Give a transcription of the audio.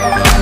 Oh,